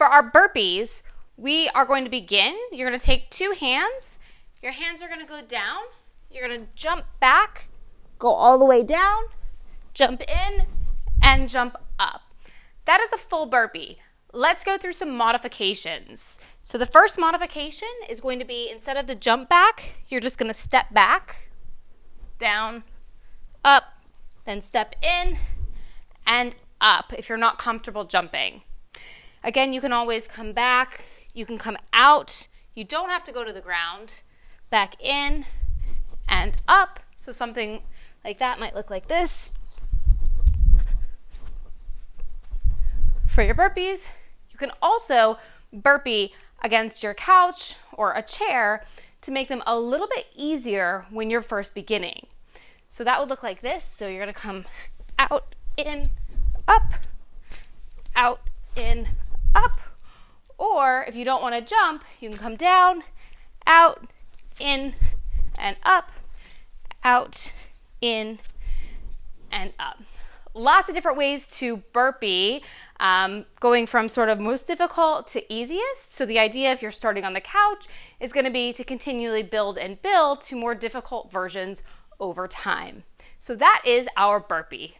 For our burpees, we are going to begin. You're going to take two hands. Your hands are going to go down. You're going to jump back, go all the way down, jump in, and jump up. That is a full burpee. Let's go through some modifications. So the first modification is going to be instead of the jump back, you're just going to step back, down, up, then step in and up if you're not comfortable jumping. Again, you can always come back, you can come out, you don't have to go to the ground, back in and up. So something like that might look like this. For your burpees, you can also burpee against your couch or a chair to make them a little bit easier when you're first beginning. So that would look like this. So you're gonna come out, in, up, out, in, up. Or if you don't wanna jump, you can come down, out, in, and up, out, in, and up. Lots of different ways to burpee, um, going from sort of most difficult to easiest. So the idea if you're starting on the couch is gonna be to continually build and build to more difficult versions over time. So that is our burpee.